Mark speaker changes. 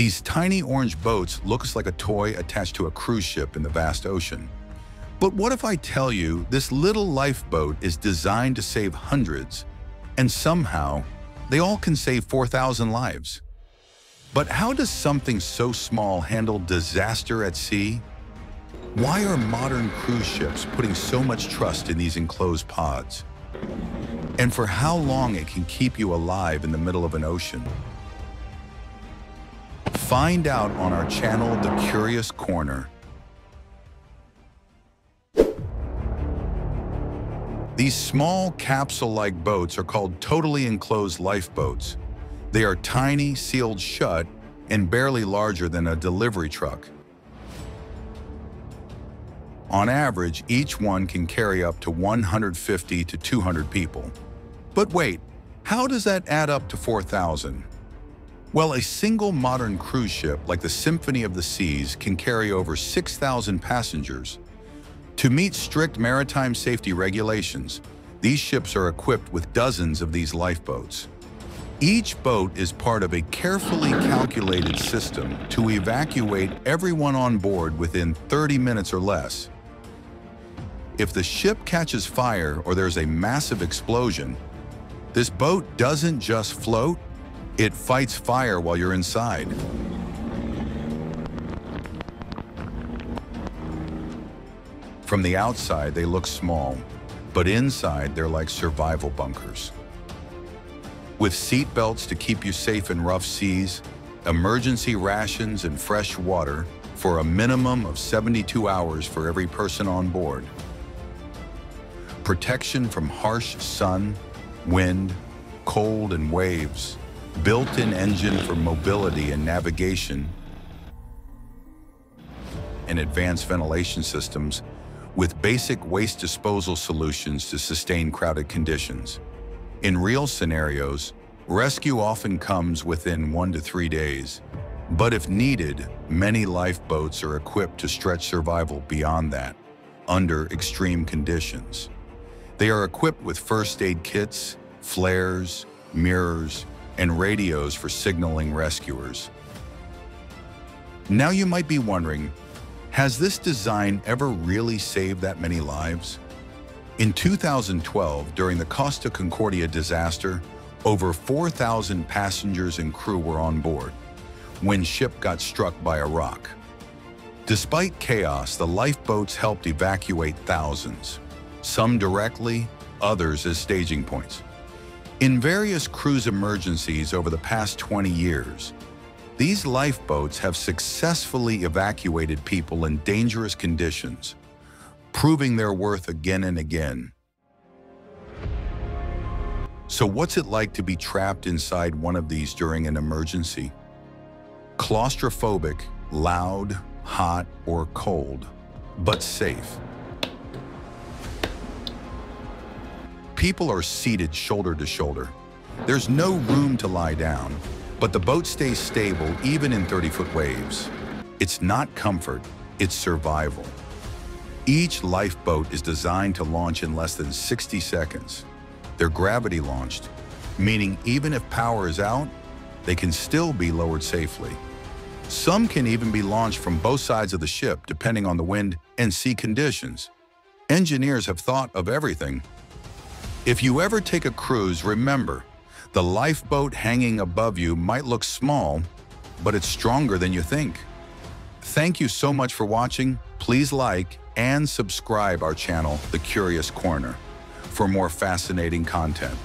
Speaker 1: These tiny orange boats looks like a toy attached to a cruise ship in the vast ocean. But what if I tell you this little lifeboat is designed to save hundreds, and somehow they all can save 4,000 lives? But how does something so small handle disaster at sea? Why are modern cruise ships putting so much trust in these enclosed pods? And for how long it can keep you alive in the middle of an ocean? Find out on our channel, The Curious Corner. These small capsule-like boats are called totally enclosed lifeboats. They are tiny, sealed shut, and barely larger than a delivery truck. On average, each one can carry up to 150 to 200 people. But wait, how does that add up to 4,000? Well, a single modern cruise ship like the Symphony of the Seas can carry over 6,000 passengers. To meet strict maritime safety regulations, these ships are equipped with dozens of these lifeboats. Each boat is part of a carefully calculated system to evacuate everyone on board within 30 minutes or less. If the ship catches fire or there's a massive explosion, this boat doesn't just float, it fights fire while you're inside. From the outside, they look small, but inside, they're like survival bunkers. With seat belts to keep you safe in rough seas, emergency rations and fresh water for a minimum of 72 hours for every person on board. Protection from harsh sun, wind, cold, and waves. Built-in engine for mobility and navigation. And advanced ventilation systems with basic waste disposal solutions to sustain crowded conditions. In real scenarios, rescue often comes within one to three days. But if needed, many lifeboats are equipped to stretch survival beyond that, under extreme conditions. They are equipped with first aid kits, flares, mirrors, and radios for signaling rescuers. Now you might be wondering, has this design ever really saved that many lives? In 2012, during the Costa Concordia disaster, over 4,000 passengers and crew were on board when ship got struck by a rock. Despite chaos, the lifeboats helped evacuate thousands, some directly, others as staging points. In various cruise emergencies over the past 20 years, these lifeboats have successfully evacuated people in dangerous conditions, proving their worth again and again. So what's it like to be trapped inside one of these during an emergency? Claustrophobic, loud, hot, or cold, but safe. People are seated shoulder to shoulder. There's no room to lie down, but the boat stays stable even in 30-foot waves. It's not comfort, it's survival. Each lifeboat is designed to launch in less than 60 seconds. They're gravity launched, meaning even if power is out, they can still be lowered safely. Some can even be launched from both sides of the ship depending on the wind and sea conditions. Engineers have thought of everything if you ever take a cruise, remember, the lifeboat hanging above you might look small, but it's stronger than you think. Thank you so much for watching. Please like and subscribe our channel, The Curious Corner, for more fascinating content.